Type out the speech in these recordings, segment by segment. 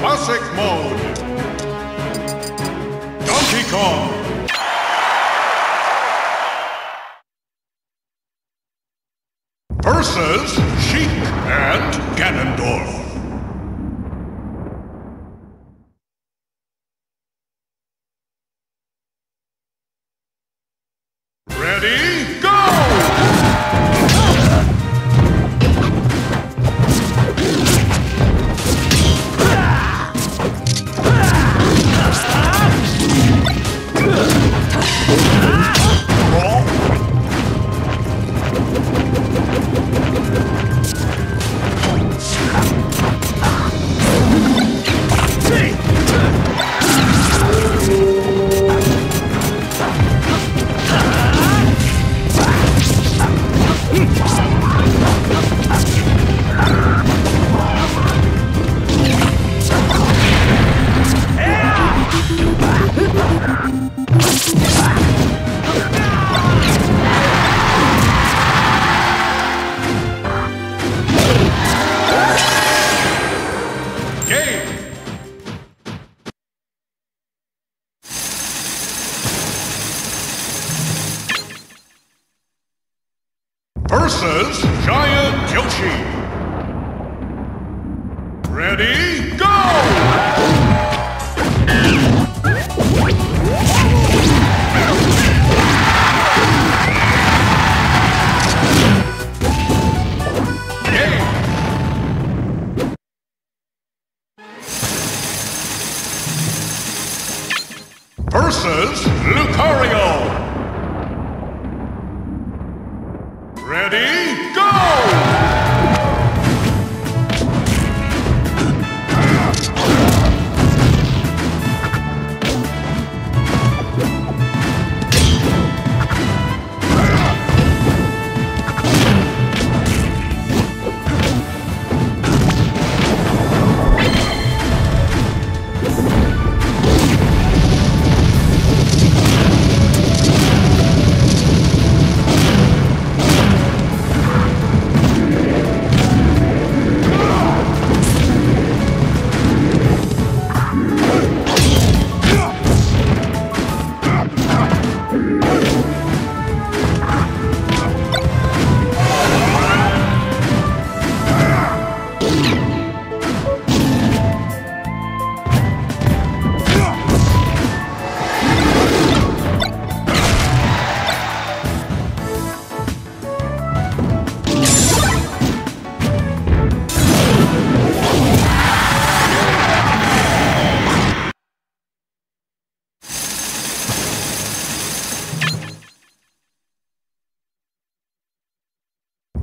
Classic mode. Donkey Kong. Versus Sheik and Ganondorf. Versus Lucario.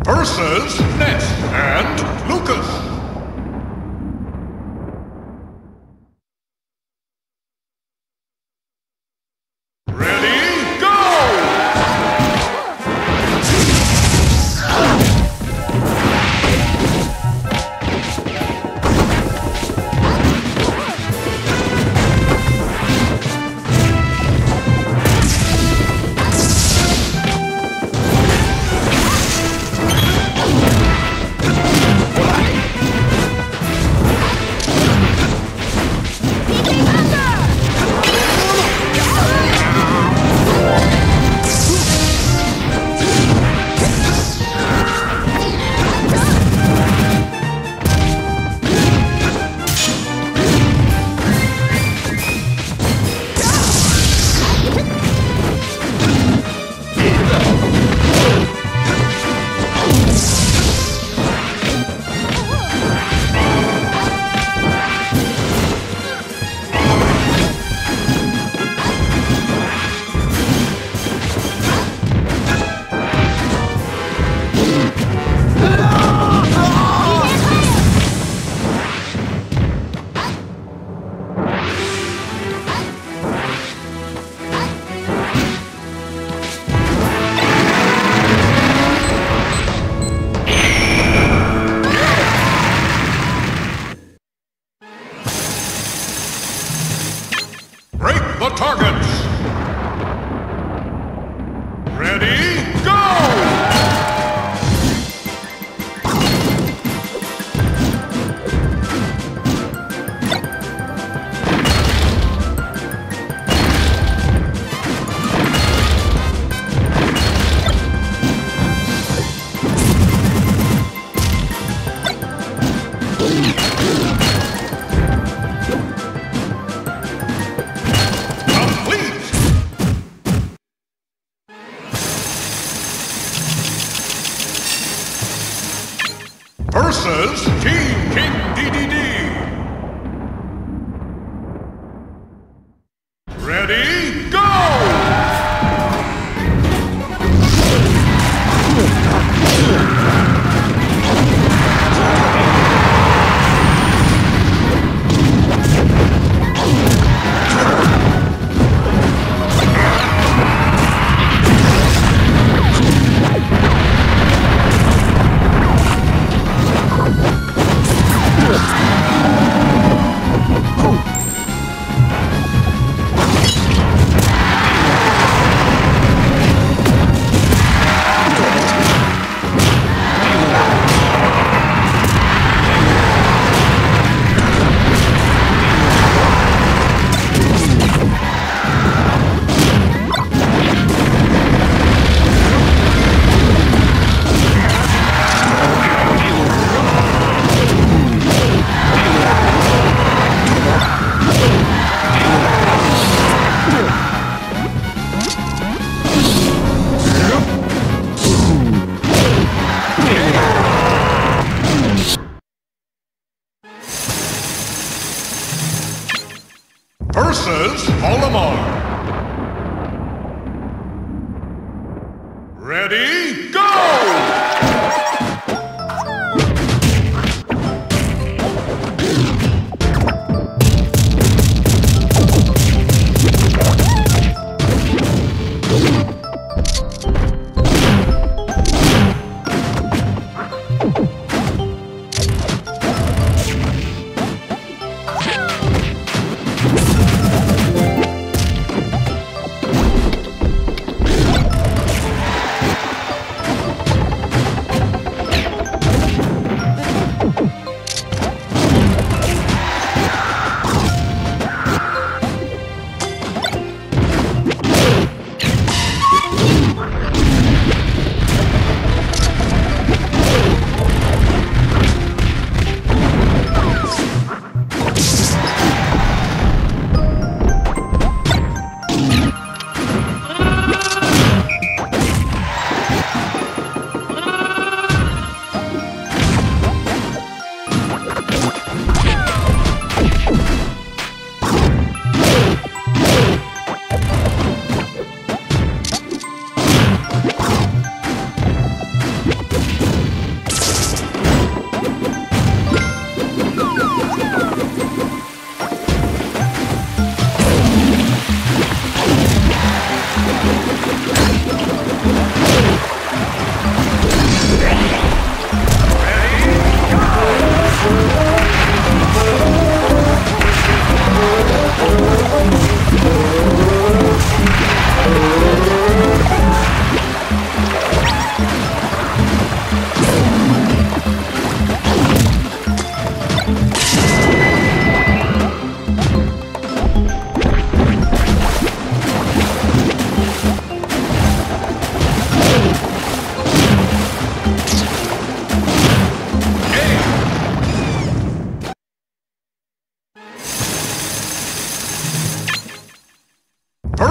Versus Ness and Lucas.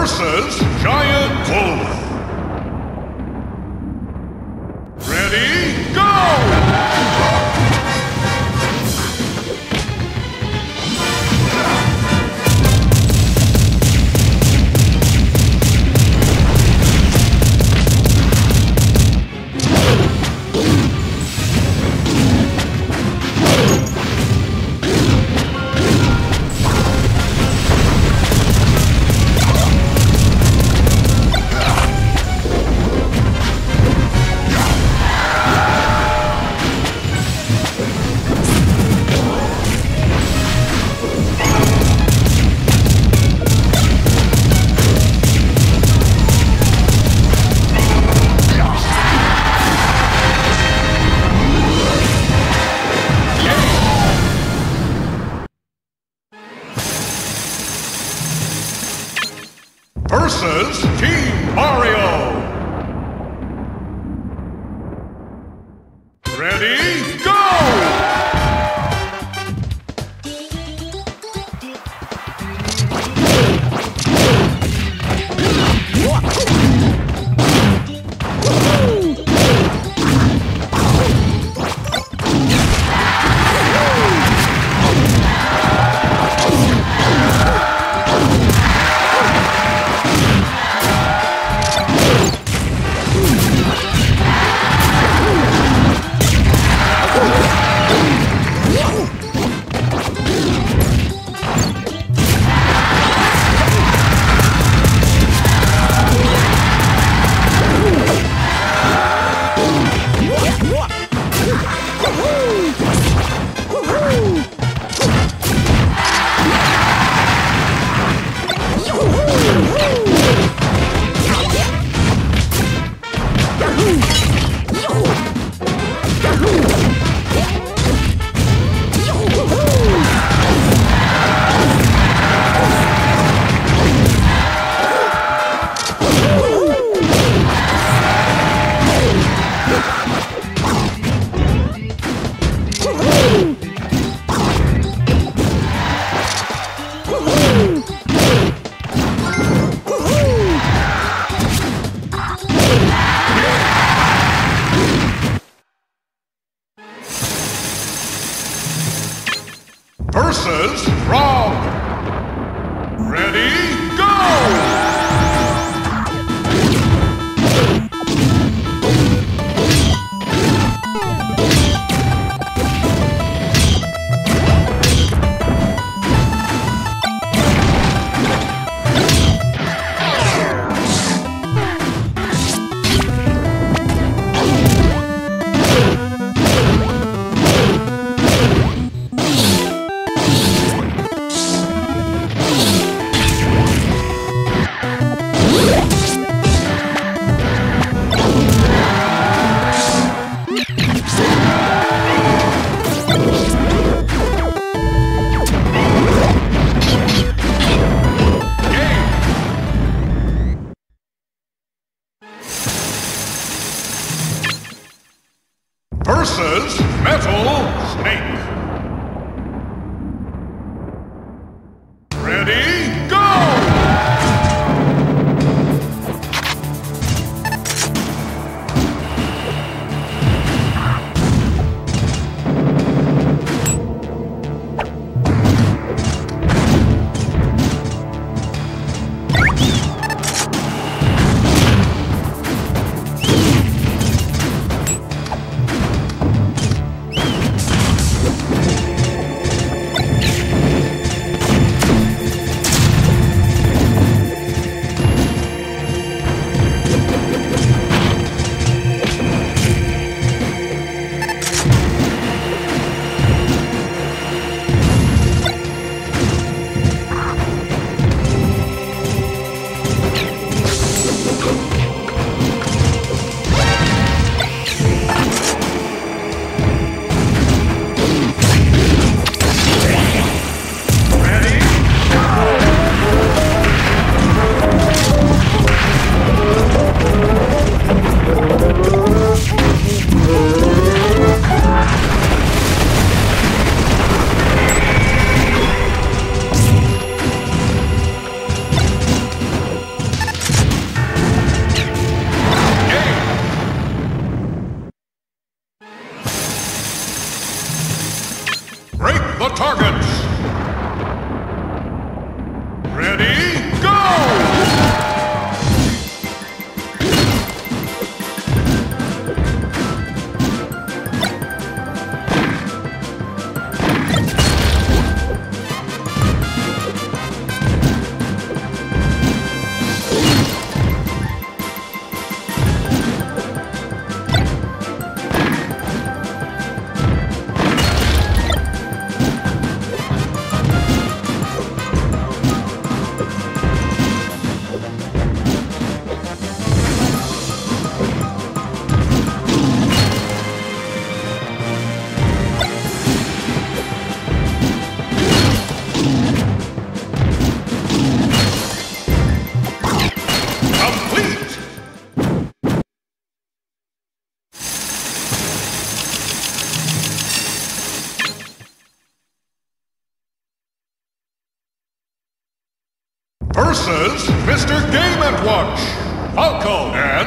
Versus Giant Wolf. The targets! Mr. Game & Watch, Falco and